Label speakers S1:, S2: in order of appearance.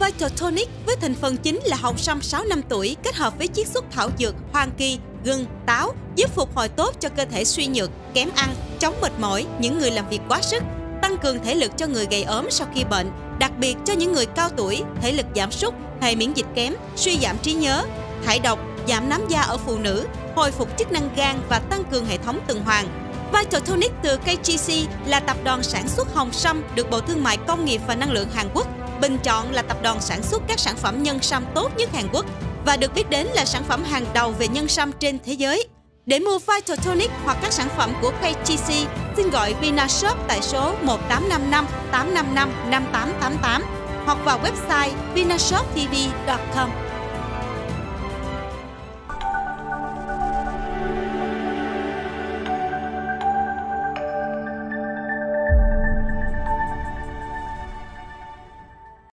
S1: Vitotonic với thành phần chính là hồng sâm 6 năm tuổi kết hợp với chiết xuất thảo dược, hoàng kỳ, gừng, táo giúp phục hồi tốt cho cơ thể suy nhược, kém ăn, chống mệt mỏi, những người làm việc quá sức, tăng cường thể lực cho người gầy ốm sau khi bệnh, đặc biệt cho những người cao tuổi, thể lực giảm sút, hệ miễn dịch kém, suy giảm trí nhớ, thải độc, giảm nám da ở phụ nữ, hồi phục chức năng gan và tăng cường hệ thống tuần hoàn. Vitotonic từ KGC là tập đoàn sản xuất hồng sâm được Bộ Thương mại Công nghiệp và Năng lượng Hàn Quốc bình chọn là tập đoàn sản xuất các sản phẩm nhân sâm tốt nhất Hàn Quốc và được biết đến là sản phẩm hàng đầu về nhân sâm trên thế giới. Để mua Phytotonic hoặc các sản phẩm của KTC, xin gọi Vinashop tại số 1855 855 5888 hoặc vào website vinashoptv.com.